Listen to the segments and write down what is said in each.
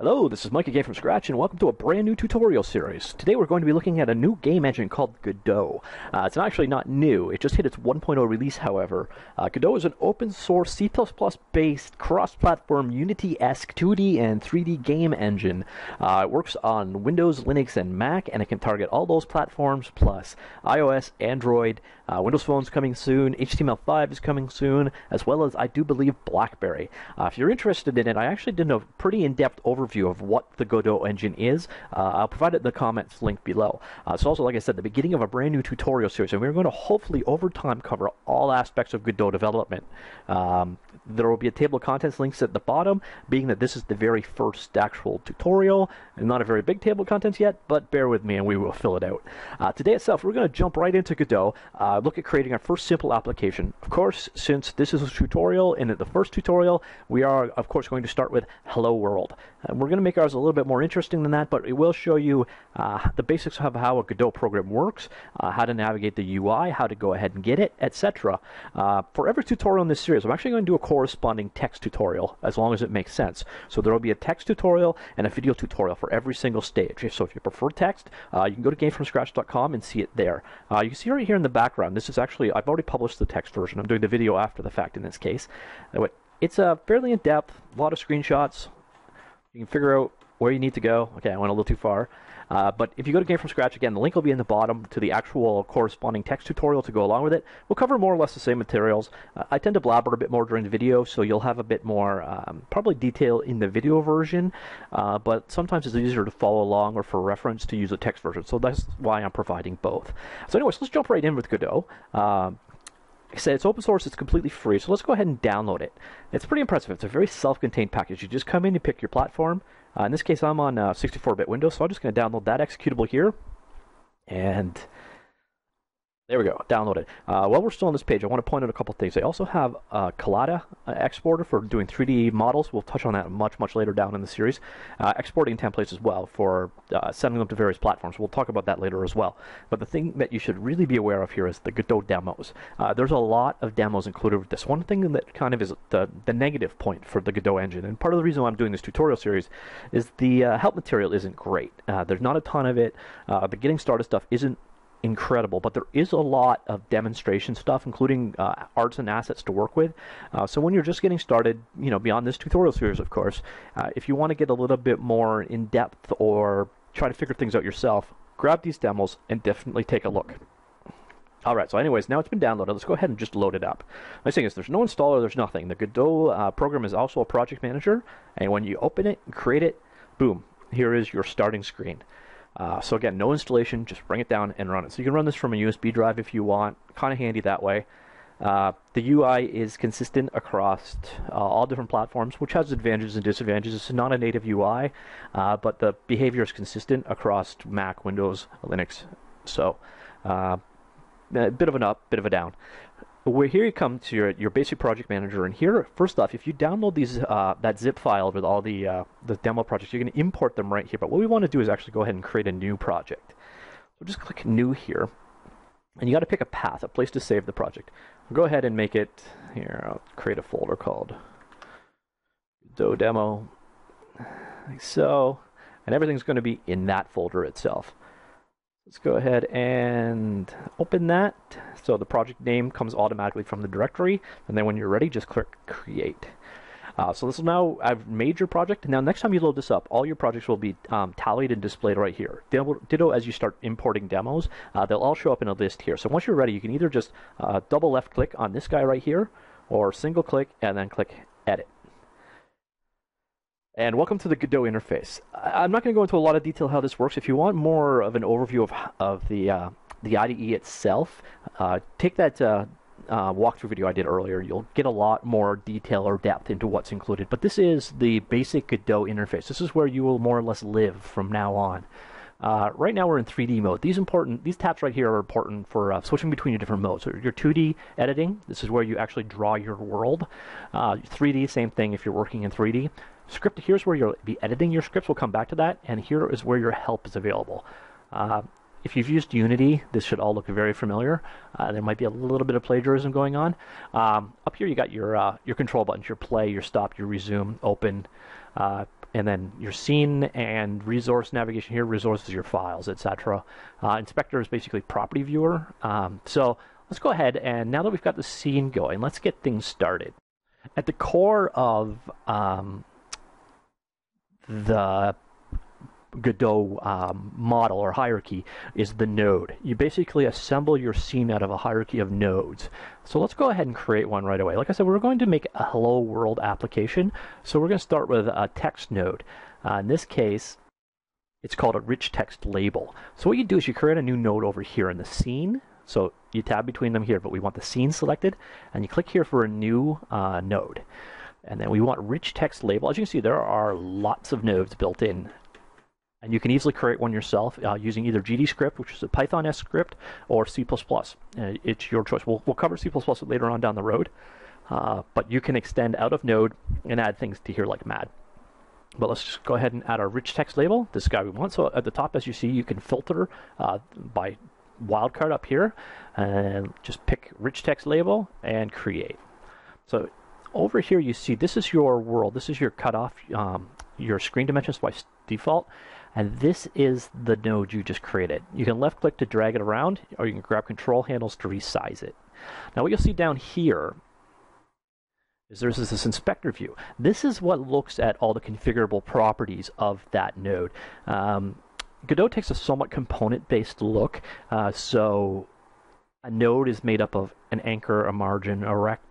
Hello, this is Mike Game From Scratch, and welcome to a brand new tutorial series. Today we're going to be looking at a new game engine called Godot. Uh, it's actually not new, it just hit its 1.0 release, however. Uh, Godot is an open source C++ based cross platform Unity esque 2D and 3D game engine. Uh, it works on Windows, Linux, and Mac, and it can target all those platforms plus iOS, Android, uh, Windows Phone's coming soon, HTML5 is coming soon, as well as, I do believe, Blackberry. Uh, if you're interested in it, I actually did a pretty in depth overview of what the Godot engine is. Uh, I'll provide it in the comments link below. Uh, so also, like I said, the beginning of a brand new tutorial series, and we're going to hopefully over time cover all aspects of Godot development. Um, there will be a table of contents links at the bottom, being that this is the very first actual tutorial, and not a very big table of contents yet, but bear with me and we will fill it out. Uh, today itself, we're going to jump right into Godot, uh, look at creating our first simple application. Of course, since this is a tutorial, and at the first tutorial, we are, of course, going to start with Hello World. Uh, we're going to make ours a little bit more interesting than that, but it will show you uh, the basics of how a Godot program works, uh, how to navigate the UI, how to go ahead and get it, etc. Uh, for every tutorial in this series, I'm actually going to do a corresponding text tutorial, as long as it makes sense. So there will be a text tutorial and a video tutorial for every single stage. So if you prefer text, you can go to gamefromscratch.com and see it there. You can see right here in the background, this is actually, I've already published the text version. I'm doing the video after the fact in this case. Uh, it's a fairly in-depth, a lot of screenshots, you can figure out where you need to go. Okay, I went a little too far. Uh, but if you go to Game From Scratch, again, the link will be in the bottom to the actual corresponding text tutorial to go along with it. We'll cover more or less the same materials. Uh, I tend to blabber a bit more during the video, so you'll have a bit more, um, probably detail in the video version, uh, but sometimes it's easier to follow along or for reference to use a text version, so that's why I'm providing both. So anyways, let's jump right in with Godot. Um, I said it's open source, it's completely free, so let's go ahead and download it. It's pretty impressive. It's a very self-contained package. You just come in, and pick your platform. Uh, in this case, I'm on 64-bit uh, Windows, so I'm just going to download that executable here. And there we go, download it. Uh, while we're still on this page, I want to point out a couple things. They also have a Collada uh, exporter for doing 3D models. We'll touch on that much, much later down in the series. Uh, exporting templates as well for uh, sending them to various platforms. We'll talk about that later as well. But the thing that you should really be aware of here is the Godot demos. Uh, there's a lot of demos included with this. One thing that kind of is the, the negative point for the Godot engine, and part of the reason why I'm doing this tutorial series, is the uh, help material isn't great. there's not a ton of it. the getting started stuff isn't incredible, but there is a lot of demonstration stuff, including uh, arts and assets to work with. Uh, so when you're just getting started, you know, beyond this tutorial series, of course, uh, if you want to get a little bit more in depth or try to figure things out yourself, grab these demos and definitely take a look. All right, so anyways, now it's been downloaded. Let's go ahead and just load it up. Nice thing is there's no installer, there's nothing. The Godot uh, program is also a project manager, and when you open it and create it, boom, here is your starting screen. Uh, so again, no installation, just bring it down and run it. So you can run this from a USB drive if you want, kind of handy that way. Uh, the UI is consistent across uh, all different platforms, which has advantages and disadvantages. It's not a native UI, uh, but the behavior is consistent across Mac, Windows, Linux. So uh, a bit of an up, bit of a down. Where here you come to your, your basic project manager, and here, first off, if you download these uh, that zip file with all the uh, the demo projects, you're going to import them right here. But what we want to do is actually go ahead and create a new project. So just click New here, and you got to pick a path, a place to save the project. We'll go ahead and make it here. I'll create a folder called Do Demo, like so, and everything's going to be in that folder itself. Let's go ahead and open that. So the project name comes automatically from the directory. And then when you're ready, just click create. Uh, so this will now, I've made your project. Now next time you load this up, all your projects will be um, tallied and displayed right here. Ditto as you start importing demos, uh, they'll all show up in a list here. So once you're ready, you can either just uh, double left click on this guy right here, or single click and then click edit and welcome to the Godot interface. I'm not going to go into a lot of detail how this works. If you want more of an overview of, of the, uh, the IDE itself, uh, take that uh, uh, walkthrough video I did earlier. You'll get a lot more detail or depth into what's included. But this is the basic Godot interface. This is where you will more or less live from now on. Uh, right now we're in 3D mode. These important, these tabs right here are important for uh, switching between your different modes. So your 2D editing, this is where you actually draw your world. Uh, 3D, same thing if you're working in 3D. Script, here's where you'll be editing your scripts. We'll come back to that. And here is where your help is available. Uh, if you've used Unity, this should all look very familiar. Uh, there might be a little bit of plagiarism going on. Um, up here, you got your uh, your control buttons: your play, your stop, your resume, open, uh, and then your scene and resource navigation here, resources, your files, etc. Uh, inspector is basically property viewer. Um, so let's go ahead and now that we've got the scene going, let's get things started. At the core of um, the Godot um, model or hierarchy is the node. You basically assemble your scene out of a hierarchy of nodes. So let's go ahead and create one right away. Like I said, we're going to make a hello world application. So we're going to start with a text node. Uh, in this case, it's called a rich text label. So what you do is you create a new node over here in the scene. So you tab between them here, but we want the scene selected, and you click here for a new uh, node. And then we want rich text label. As you can see, there are lots of nodes built in and you can easily create one yourself uh, using either GDScript, which is a Python-esque script, or C++. Uh, it's your choice. We'll, we'll cover C++ later on down the road, uh, but you can extend out of Node and add things to here like mad. But let's just go ahead and add our rich text label, this guy we want. So at the top, as you see, you can filter uh, by wildcard up here, and just pick rich text label and create. So over here, you see this is your world. This is your cutoff, um, your screen dimensions by default. And this is the node you just created. You can left click to drag it around, or you can grab control handles to resize it. Now what you'll see down here is there's this inspector view. This is what looks at all the configurable properties of that node. Um, Godot takes a somewhat component-based look, uh, so a node is made up of an anchor, a margin, a rect,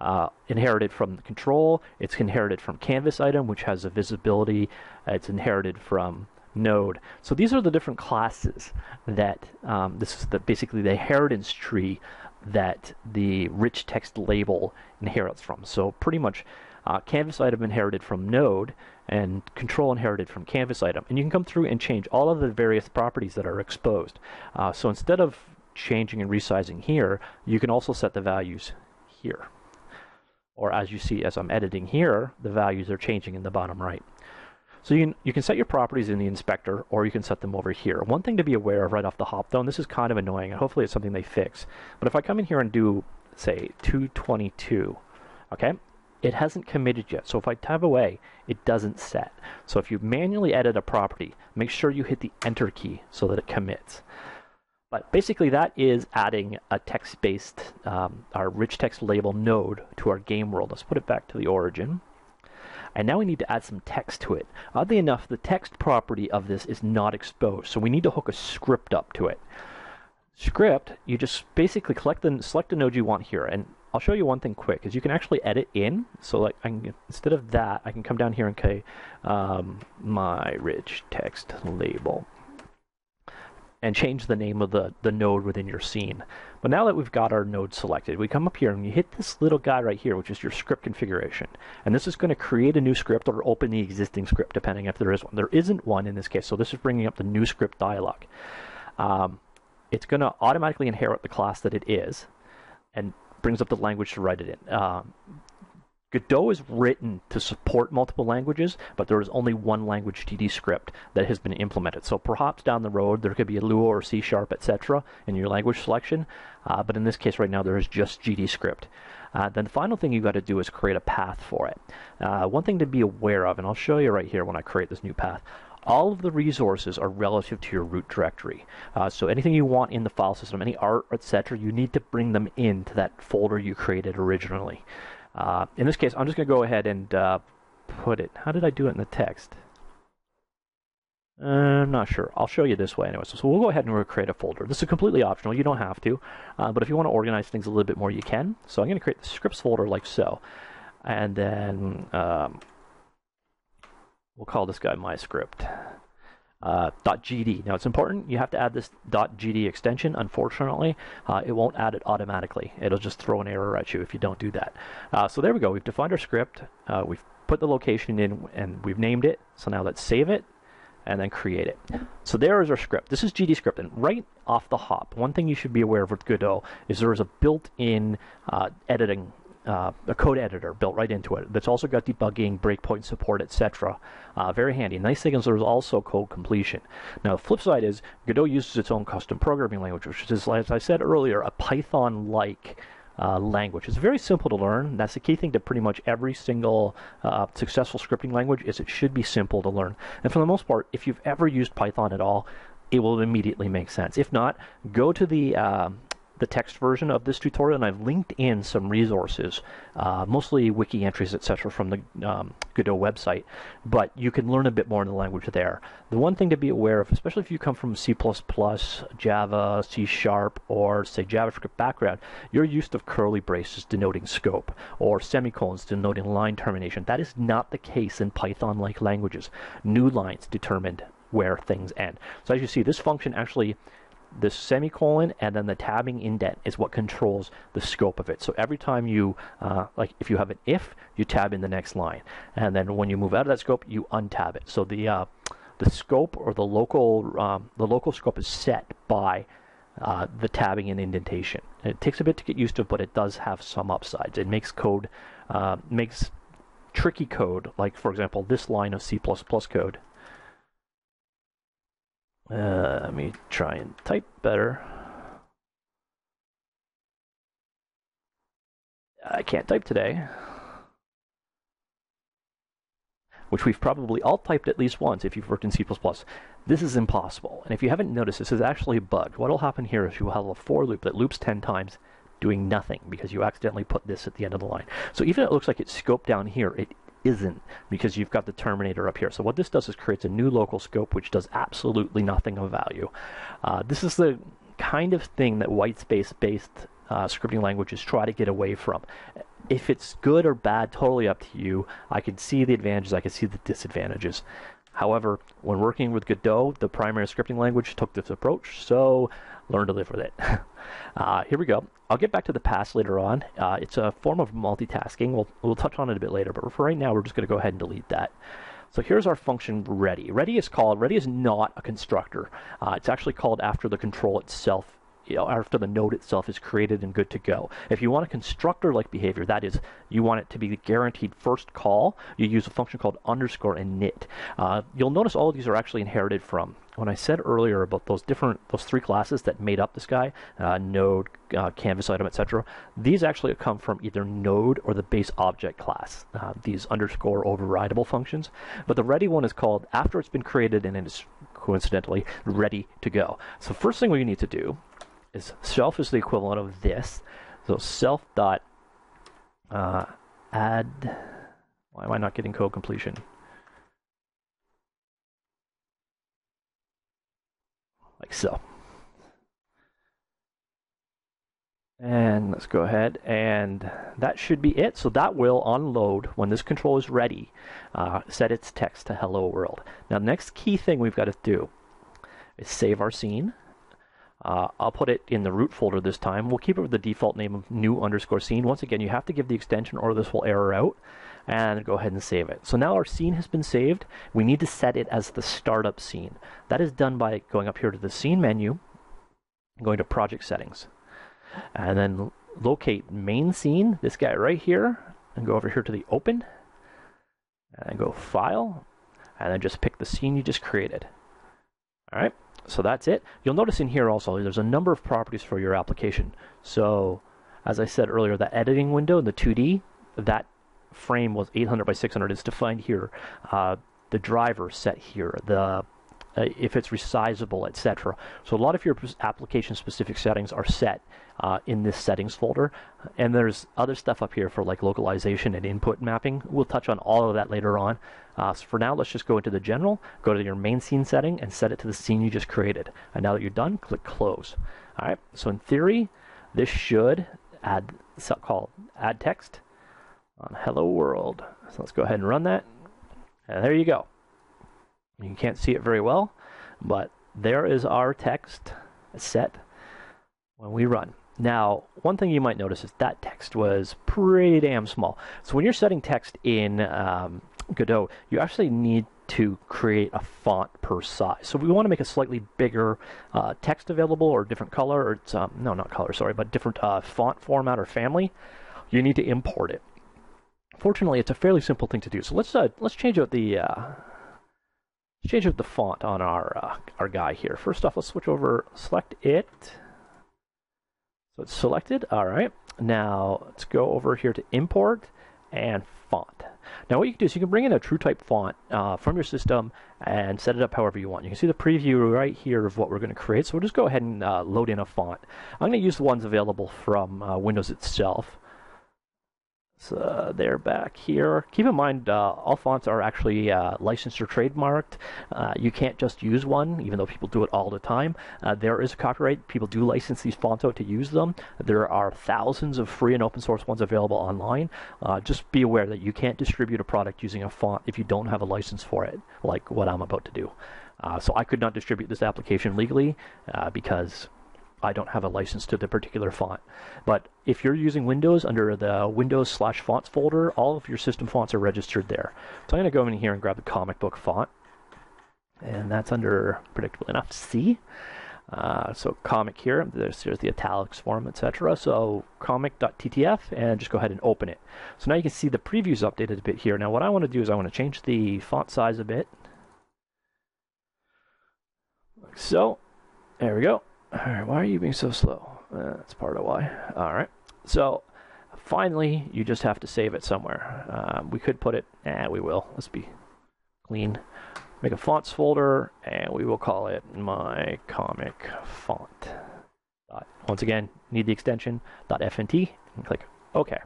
uh, inherited from the control. It's inherited from canvas item, which has a visibility. It's inherited from node. So these are the different classes that um, this is the, basically the inheritance tree that the rich text label inherits from. So pretty much uh, canvas item inherited from node and control inherited from canvas item. And you can come through and change all of the various properties that are exposed. Uh, so instead of changing and resizing here, you can also set the values here or as you see as I'm editing here, the values are changing in the bottom right. So you can, you can set your properties in the inspector or you can set them over here. One thing to be aware of right off the hop though, and this is kind of annoying and hopefully it's something they fix, but if I come in here and do say 222, okay, it hasn't committed yet. So if I tab away, it doesn't set. So if you manually edit a property, make sure you hit the enter key so that it commits. But basically that is adding a text-based, um, our rich text label node to our game world. Let's put it back to the origin. And now we need to add some text to it. Oddly enough, the text property of this is not exposed, so we need to hook a script up to it. Script, you just basically collect the, select the node you want here, and I'll show you one thing quick, is you can actually edit in. So like, can, instead of that, I can come down here and say, um, my rich text label and change the name of the, the node within your scene. But now that we've got our node selected, we come up here and you hit this little guy right here, which is your script configuration. And this is going to create a new script or open the existing script, depending if there is one. There isn't one in this case, so this is bringing up the new script dialog. Um, it's going to automatically inherit the class that it is and brings up the language to write it in. Um, Godot is written to support multiple languages, but there is only one language GDScript that has been implemented. So perhaps down the road there could be a Lua or C Sharp, etc. in your language selection, uh, but in this case right now there is just GDScript. Uh, then the final thing you got to do is create a path for it. Uh, one thing to be aware of, and I'll show you right here when I create this new path, all of the resources are relative to your root directory. Uh, so anything you want in the file system, any art, etc., you need to bring them into that folder you created originally. Uh, in this case, I'm just going to go ahead and uh, put it. How did I do it in the text? Uh, I'm not sure. I'll show you this way anyway. So, so, we'll go ahead and create a folder. This is completely optional. You don't have to. Uh, but if you want to organize things a little bit more, you can. So I'm going to create the scripts folder like so. And then um, we'll call this guy my script uh, .gd. Now it's important, you have to add this .gd extension. Unfortunately, uh, it won't add it automatically. It'll just throw an error at you if you don't do that. Uh, so there we go, we've defined our script, uh, we've put the location in and we've named it. So now let's save it and then create it. So there is our script. This is GDScript, and right off the hop, one thing you should be aware of with Godot is there is a built-in uh, editing uh, a code editor built right into it that's also got debugging, breakpoint support, etc. Uh, very handy. Nice thing is there's also code completion. Now, the flip side is Godot uses its own custom programming language, which is, as I said earlier, a Python-like uh, language. It's very simple to learn. That's the key thing to pretty much every single uh, successful scripting language is it should be simple to learn. And for the most part, if you've ever used Python at all, it will immediately make sense. If not, go to the uh, the text version of this tutorial, and I've linked in some resources, uh, mostly wiki entries, etc., from the um, Godot website. But you can learn a bit more in the language there. The one thing to be aware of, especially if you come from C++, Java, C Sharp, or say JavaScript background, you're used to curly braces denoting scope or semicolons denoting line termination. That is not the case in Python-like languages. New lines determined where things end. So as you see, this function actually the semicolon and then the tabbing indent is what controls the scope of it. So every time you, uh, like if you have an if, you tab in the next line. And then when you move out of that scope, you untab it. So the, uh, the scope or the local, um, the local scope is set by uh, the tabbing and indentation. It takes a bit to get used to, but it does have some upsides. It makes code, uh, makes tricky code, like for example, this line of C++ code uh, let me try and type better. I can't type today. Which we've probably all typed at least once if you've worked in C++. This is impossible. And if you haven't noticed, this is actually a bug. What will happen here is you will have a for loop that loops 10 times doing nothing because you accidentally put this at the end of the line. So even if it looks like it's scoped down here, it isn't because you've got the terminator up here. So what this does is creates a new local scope which does absolutely nothing of value. Uh, this is the kind of thing that white space based uh, scripting languages try to get away from. If it's good or bad, totally up to you. I can see the advantages, I can see the disadvantages. However, when working with Godot, the primary scripting language took this approach, so learn to live with it. uh, here we go. I'll get back to the past later on. Uh, it's a form of multitasking. We'll, we'll touch on it a bit later, but for right now, we're just going to go ahead and delete that. So here's our function ready. Ready is called, ready is not a constructor. Uh, it's actually called after the control itself after the node itself is created and good to go. If you want a constructor-like behavior, that is, you want it to be the guaranteed first call, you use a function called underscore init. Uh, you'll notice all of these are actually inherited from when I said earlier about those different, those three classes that made up this guy, uh, node, uh, canvas item, etc., these actually come from either node or the base object class, uh, these underscore overridable functions. But the ready one is called after it's been created and it is coincidentally ready to go. So first thing we need to do is self is the equivalent of this. So self dot uh, add. Why am I not getting code completion? like so. And let's go ahead and that should be it. So that will unload when this control is ready, uh, set its text to hello world. Now the next key thing we've got to do is save our scene. Uh, I'll put it in the root folder this time. We'll keep it with the default name of new underscore scene. Once again, you have to give the extension or this will error out and go ahead and save it. So now our scene has been saved. We need to set it as the startup scene. That is done by going up here to the scene menu, going to project settings, and then locate main scene, this guy right here, and go over here to the open, and go file, and then just pick the scene you just created. All right, so that's it. You'll notice in here also there's a number of properties for your application. So as I said earlier, the editing window in the 2D, that frame was 800 by 600 is defined here. Uh, the driver set here, the uh, if it's resizable, etc. So a lot of your application-specific settings are set uh, in this settings folder, and there's other stuff up here for like localization and input mapping. We'll touch on all of that later on. Uh, so for now, let's just go into the general, go to your main scene setting, and set it to the scene you just created. And now that you're done, click close. All right. So in theory, this should add call add text on hello world. So let's go ahead and run that. And there you go. You can't see it very well, but there is our text set when we run. Now, one thing you might notice is that text was pretty damn small. So when you're setting text in um, Godot, you actually need to create a font per size. So if we want to make a slightly bigger uh, text available or different color, or it's, um, no, not color, sorry, but different uh, font format or family. You need to import it. Fortunately, it's a fairly simple thing to do. So let's uh, let's change out the uh, change out the font on our uh, our guy here. First off, let's switch over, select it, So it's selected. All right. Now let's go over here to import and font. Now what you can do is you can bring in a TrueType font uh, from your system and set it up however you want. You can see the preview right here of what we're going to create. So we'll just go ahead and uh, load in a font. I'm going to use the ones available from uh, Windows itself. Uh, they're back here. Keep in mind, uh, all fonts are actually uh, licensed or trademarked. Uh, you can't just use one, even though people do it all the time. Uh, there is a copyright. People do license these fonts out to use them. There are thousands of free and open source ones available online. Uh, just be aware that you can't distribute a product using a font if you don't have a license for it, like what I'm about to do. so I could not distribute this application legally because I don't have a license to the particular font. But if you're using Windows under the Windows slash fonts folder, all of your system fonts are registered there. So I'm going to go in here and grab the comic book font. And that's under, predictable enough, C. Uh, so comic here, there's, there's the italics form, etc. So comic.ttf, and just go ahead and open it. So now you can see the preview's updated a bit here. Now what I want to do is I want to change the font size a bit. Like so. There we go. Alright, why are you being so slow? Uh, that's part of why. Alright, so finally, you just have to save it somewhere. Um, we could put it, eh, we will. Let's be clean. Make a fonts folder, and we will call it my comic font. Once again, need the extension .fnt, and click OK.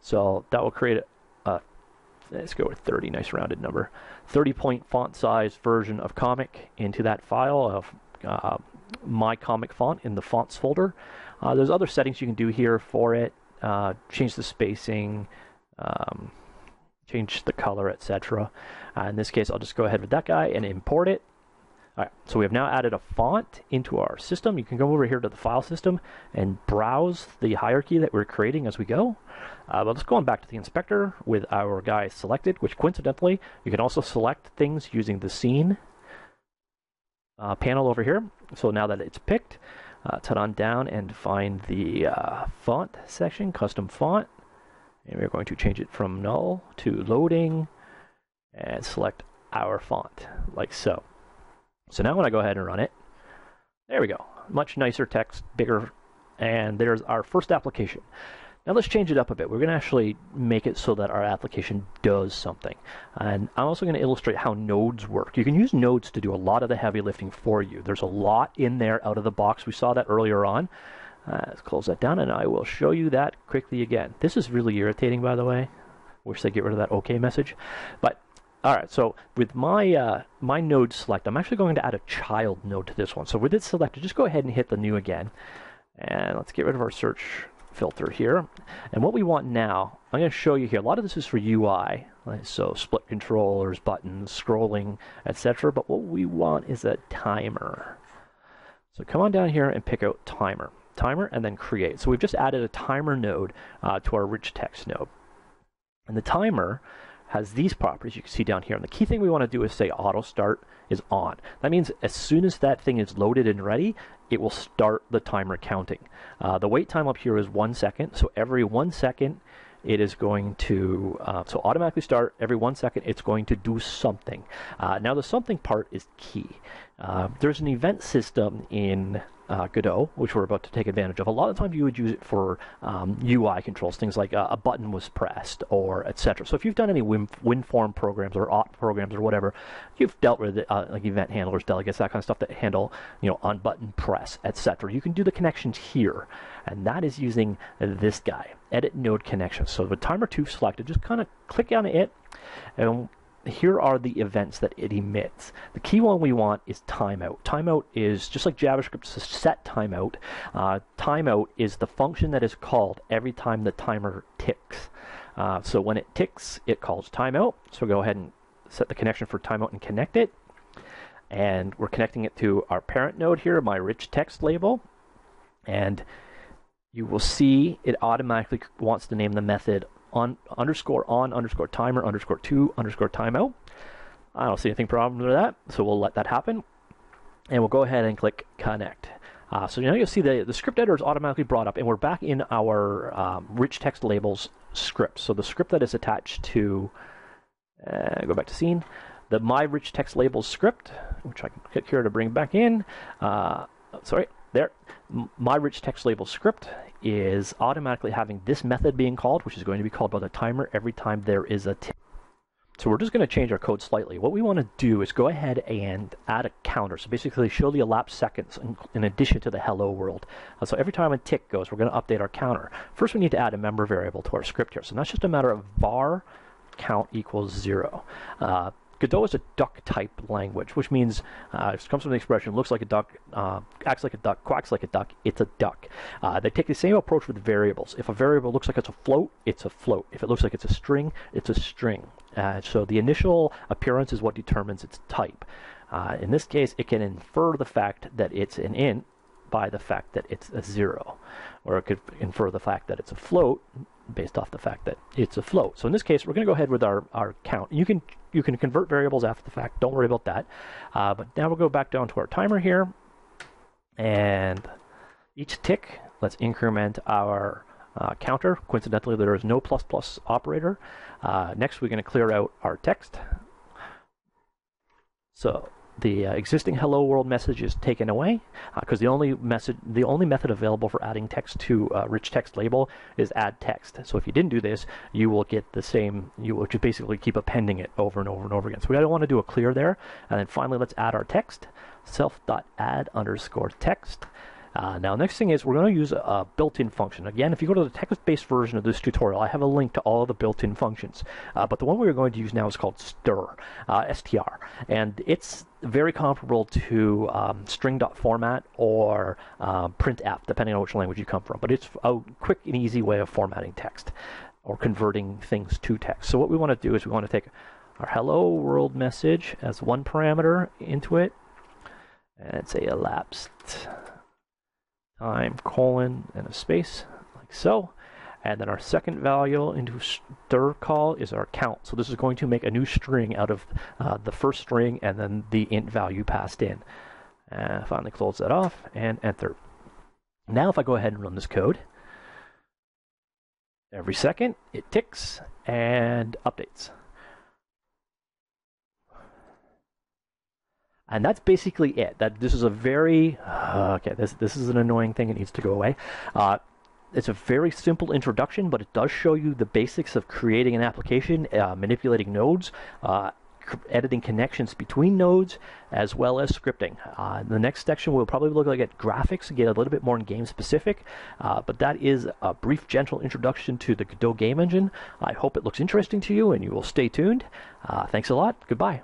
So that will create a, a let's go with 30, nice rounded number, 30 point font size version of comic into that file of uh, my comic font in the fonts folder. Uh, there's other settings you can do here for it. Uh, change the spacing, um, change the color, etc. Uh, in this case, I'll just go ahead with that guy and import it. All right, so we have now added a font into our system. You can go over here to the file system and browse the hierarchy that we're creating as we go. Uh, but let's go on back to the inspector with our guy selected, which coincidentally, you can also select things using the scene uh, panel over here. So now that it's picked, uh, head on down and find the uh, font section, custom font. And we're going to change it from null to loading and select our font like so. So now when I go ahead and run it, there we go. Much nicer text, bigger, and there's our first application. Now let's change it up a bit. We're going to actually make it so that our application does something. And I'm also going to illustrate how nodes work. You can use nodes to do a lot of the heavy lifting for you. There's a lot in there out of the box. We saw that earlier on. Uh, let's close that down and I will show you that quickly again. This is really irritating, by the way. Wish they'd get rid of that OK message. But all right, so with my uh, my node select, I'm actually going to add a child node to this one. So with it selected, just go ahead and hit the new again. And let's get rid of our search filter here. And what we want now, I'm going to show you here. A lot of this is for UI, so split controllers, buttons, scrolling, etc. But what we want is a timer. So come on down here and pick out timer. Timer and then create. So we've just added a timer node uh, to our rich text node. And the timer has these properties you can see down here. And the key thing we want to do is say auto start is on. That means as soon as that thing is loaded and ready, it will start the timer counting. Uh, the wait time up here is one second. So every one second, it is going to uh, so automatically start every one second it's going to do something uh, now the something part is key uh, there's an event system in uh, Godot, which we're about to take advantage of. A lot of times you would use it for um, UI controls, things like uh, a button was pressed or etc. So if you've done any Win- WinForm programs or auth programs or whatever, you've dealt with uh, like event handlers, delegates, that kind of stuff that handle you know on button press, etc. You can do the connections here, and that is using this guy, edit node connections. So the timer two selected, just kind of click on it, and here are the events that it emits. The key one we want is timeout. Timeout is just like JavaScript set timeout. Uh, timeout is the function that is called every time the timer ticks. Uh, so when it ticks, it calls timeout. So go ahead and set the connection for timeout and connect it. And we're connecting it to our parent node here, my rich text label. And you will see it automatically wants to name the method on underscore on underscore timer underscore two underscore timeout. I don't see anything problem with that, so we'll let that happen. And we'll go ahead and click connect. Uh, so now you'll see the, the script editor is automatically brought up, and we're back in our um, rich text labels script. So the script that is attached to, uh, go back to scene, the my rich text labels script, which I can click here to bring back in. Uh, sorry, there, my rich text label script is automatically having this method being called, which is going to be called by the timer every time there is a tick. So we're just going to change our code slightly. What we want to do is go ahead and add a counter. So basically show the elapsed seconds in, in addition to the hello world. Uh, so every time a tick goes, we're going to update our counter. First, we need to add a member variable to our script here. So that's just a matter of var count equals zero. Uh, Godot is a duck type language, which means uh, it comes from the expression looks like a duck, uh, acts like a duck, quacks like a duck, it's a duck. Uh, they take the same approach with variables. If a variable looks like it's a float, it's a float. If it looks like it's a string, it's a string. Uh, so the initial appearance is what determines its type. Uh, in this case, it can infer the fact that it's an int by the fact that it's a zero, or it could infer the fact that it's a float based off the fact that it's a float. So in this case, we're going to go ahead with our, our count. You can you can convert variables after the fact. Don't worry about that. Uh, but now we'll go back down to our timer here, and each tick, let's increment our uh, counter. Coincidentally, there is no plus plus operator. Uh, next, we're going to clear out our text. So the uh, existing hello world message is taken away because uh, the only message the only method available for adding text to uh, rich text label is add text. So if you didn't do this you will get the same you will just basically keep appending it over and over and over again. So we don't want to do a clear there. And then finally let's add our text. self.add underscore text uh, now, next thing is we're going to use a built-in function. Again, if you go to the text-based version of this tutorial, I have a link to all of the built-in functions. Uh, but the one we're going to use now is called str, uh, str, and it's very comparable to um, string.format or um, printf, depending on which language you come from. But it's a quick and easy way of formatting text or converting things to text. So what we want to do is we want to take our hello world message as one parameter into it and say elapsed time colon and a space like so. And then our second value into str call is our count. So this is going to make a new string out of uh, the first string and then the int value passed in. Finally close that off and enter. Now if I go ahead and run this code every second it ticks and updates and that's basically it. That this is a very uh, okay. This this is an annoying thing. It needs to go away. Uh, it's a very simple introduction, but it does show you the basics of creating an application, uh, manipulating nodes, uh, editing connections between nodes, as well as scripting. Uh, the next section we'll probably look like at graphics and get a little bit more in game specific, uh, but that is a brief, gentle introduction to the Godot game engine. I hope it looks interesting to you and you will stay tuned. Uh, thanks a lot. Goodbye.